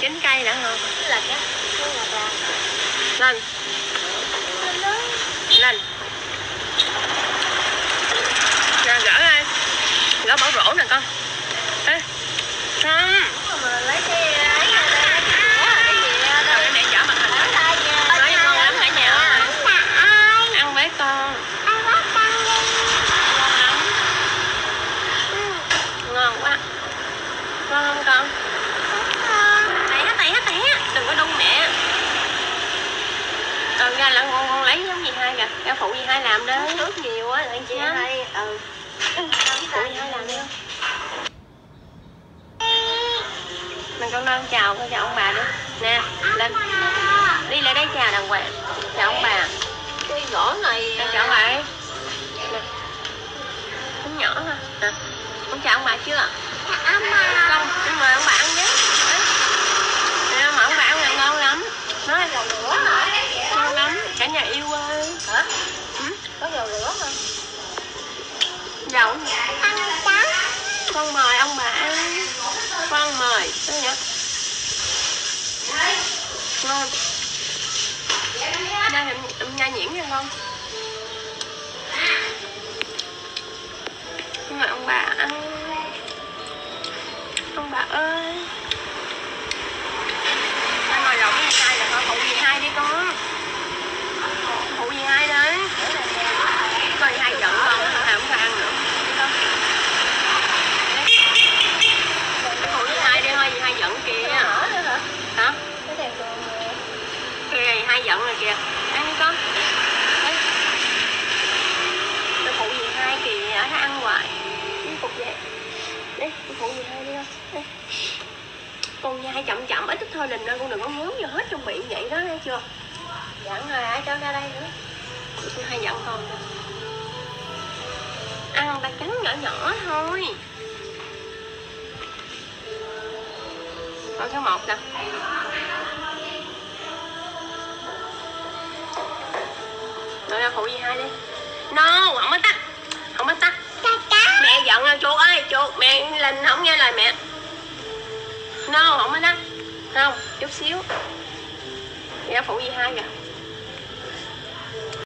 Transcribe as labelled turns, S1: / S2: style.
S1: chín cây đã ngon
S2: là là
S1: lên. Lên nè gỡ ơi gỡ bỏ rổ nè con. Ê, không.
S2: Lấy cái ấy ra đây lấy cái rửa hay cái gì ra
S1: Rồi
S2: đây
S1: mẹ chở màn hình
S2: Lấy tay về
S1: nói với con lắm cả nhà ăn với con ngon lắm ngon quá ngon không con tẻ tẻ tẻ đừng có đung mẹ ờ ra là con con lấy giống gì hai kìa ra phụ gì hai làm đó.
S2: Nước nhiều á anh chị
S1: Dạ.
S2: hay Ừ.
S1: Gì hai làm đi mình con lên chào con chào ông bà đi. Nè lên. Đi lại đây chào đàng hoàng. Chào ông bà.
S2: Cái gỗ này
S1: Con chào ông bà đi. Nè. Nhỏ nè. Con chào ông bà chưa? Không nhưng con mời ông bà ăn. Con mời. Đó nhá ngon. Nha em um, nha nhuyễn nha con mời ông bà ăn. Ông bà ơi ăn ngồi lộn với hai là thôi phụ gì hai đi con phụ gì hai đấy coi hai giận con thà không phải ăn nữa phụ gì hai đi thôi gì hai giận kìa
S2: Mở nữa hả?
S1: hả
S2: Cái này còn
S1: kìa hai giận rồi kìa. Ăn đi con. Đấy. Tôi phụ gì hai kìa ở ăn hoài. Đi phục về. Đi, tôi phụ gì hai đi con đi. Con nhai chậm chậm, ít ít thôi đình ơi con đừng có ngứa vô hết trong miệng vậy đó, nghe chưa?
S2: Dặn rồi, ai cho ra đây nữa?
S1: Tôi hay dặn con kìa. ăn ba cắn nhỏ nhỏ thôi. Con số một nè. Ra phụ gì hai đi. No không có tắt. Không có tắt. Mẹ giận rồi chuột ơi chuột. Mẹ linh không nghe lời mẹ. No không có tắt. Không chút xíu. Ra phụ gì hai kìa